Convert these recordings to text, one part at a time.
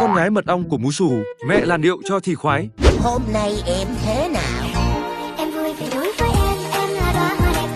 Con gái mật ong của Mú Sù, mẹ làn điệu cho thì khoái. Hôm nay em thế nào? Em vui vì đối với em, em là đóa hoa đẹp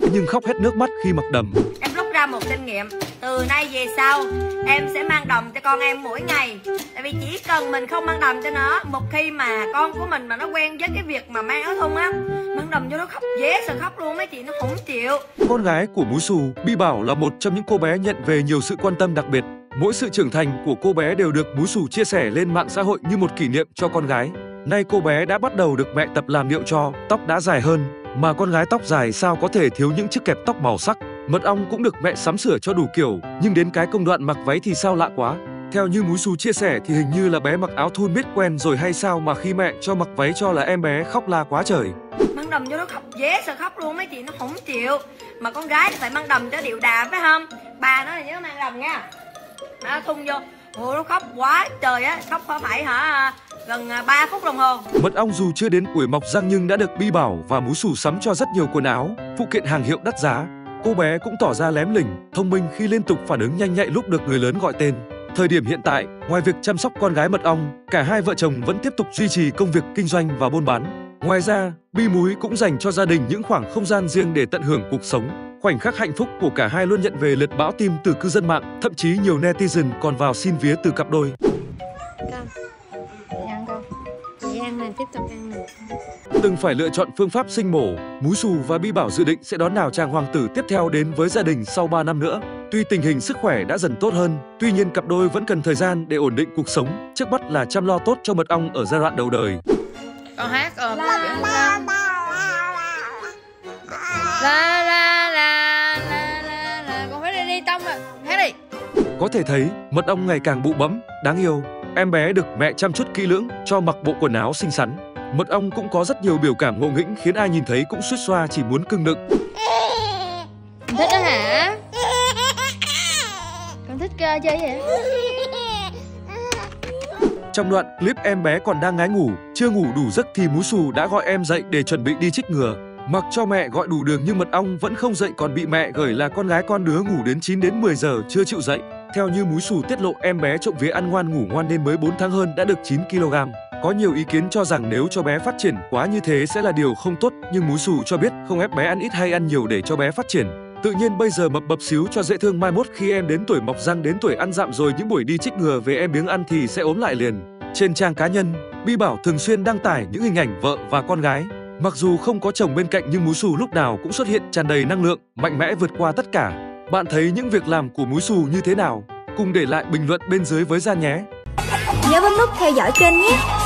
nhất. Nhưng khóc hết nước mắt khi mặc đầm. Em rút ra một kinh nghiệm Từ nay về sau Em sẽ mang đầm cho con em mỗi ngày Tại vì chỉ cần mình không mang đầm cho nó Một khi mà con của mình mà nó quen với cái việc mà mang áo thun á Mang đầm cho nó khóc dễ sợ khóc luôn mấy chị nó không chịu Con gái của Mú Sù, Bi Bảo là một trong những cô bé nhận về nhiều sự quan tâm đặc biệt. Mỗi sự trưởng thành của cô bé đều được Bú Sù chia sẻ lên mạng xã hội như một kỷ niệm cho con gái. Nay cô bé đã bắt đầu được mẹ tập làm điệu cho, tóc đã dài hơn, mà con gái tóc dài sao có thể thiếu những chiếc kẹp tóc màu sắc. Mật ong cũng được mẹ sắm sửa cho đủ kiểu, nhưng đến cái công đoạn mặc váy thì sao lạ quá. Theo như Múi Sù chia sẻ thì hình như là bé mặc áo thun biết quen rồi hay sao mà khi mẹ cho mặc váy cho là em bé khóc la quá trời. Mang đầm cho nó khóc dễ sợ khóc luôn mấy chị nó không chịu Mà con gái thì phải mang đầm cho điệu đà phải không Bà nó là nhớ mang đầm nha nó thun vô Ủa nó khóc quá trời á Khóc phải phải hả Gần à, 3 phút đồng hồ Mật ong dù chưa đến tuổi mọc răng nhưng đã được Bi Bảo và Mú Sù sắm cho rất nhiều quần áo, phụ kiện hàng hiệu đắt giá. Cô bé cũng tỏ ra lém lỉnh, thông minh khi liên tục phản ứng nhanh nhạy lúc được người lớn gọi tên. Thời điểm hiện tại, ngoài việc chăm sóc con gái mật ong, cả hai vợ chồng vẫn tiếp tục duy trì công việc kinh doanh và buôn bán. Ngoài ra, Bi Múi cũng dành cho gia đình những khoảng không gian riêng để tận hưởng cuộc sống. Khoảnh khắc hạnh phúc của cả hai luôn nhận về lượt bão tim từ cư dân mạng, thậm chí nhiều netizen còn vào xin vía từ cặp đôi. con chị ăn con chị ăn này tiếp tục ăn này Từng phải lựa chọn phương pháp sinh mổ, Mú Sù và Bi Bảo dự định sẽ đón nào chàng hoàng tử tiếp theo đến với gia đình sau 3 năm nữa. Tuy tình hình sức khỏe đã dần tốt hơn, tuy nhiên cặp đôi vẫn cần thời gian để ổn định cuộc sống. Trước mắt là chăm lo tốt cho mật ong ở giai đoạn đầu đời. con hát ờ con hát con la la phải đi đi Có thể thấy, mật ong ngày càng bụ bẫm, đáng yêu. Em bé được mẹ chăm chút kỹ lưỡng, cho mặc bộ quần áo xinh xắn. Mật ong cũng có rất nhiều biểu cảm ngộ nghĩnh khiến ai nhìn thấy cũng suýt xoa chỉ muốn cưng nựng. thích đó hả con thích uh, chơi vậy Trong đoạn clip em bé còn đang ngái ngủ, chưa ngủ đủ giấc thì Mú Sù đã gọi em dậy để chuẩn bị đi chích ngừa. Mặc cho mẹ gọi đủ đường nhưng mật ong vẫn không dậy còn bị mẹ gửi là con gái con đứa ngủ đến 9 đến 10 giờ chưa chịu dậy. Theo như Múi Sù tiết lộ em bé trộm vía ăn ngoan ngủ ngoan nên mới 4 tháng hơn đã được 9 kg. Có nhiều ý kiến cho rằng nếu cho bé phát triển quá như thế sẽ là điều không tốt, nhưng Múi Sù cho biết không ép bé ăn ít hay ăn nhiều để cho bé phát triển. Tự nhiên bây giờ mập bập xíu cho dễ thương mai mốt khi em đến tuổi mọc răng đến tuổi ăn dặm rồi những buổi đi trích ngừa về em biếng ăn thì sẽ ốm lại liền. Trên trang cá nhân, Bi Bảo thường xuyên đăng tải những hình ảnh vợ và con gái. Mặc dù không có chồng bên cạnh nhưng Mú Sù lúc nào cũng xuất hiện tràn đầy năng lượng, mạnh mẽ vượt qua tất cả. Bạn thấy những việc làm của Mú Sù như thế nào? Cùng để lại bình luận bên dưới với Gian nhé. Nhớ bấm nút theo dõi kênh nhé.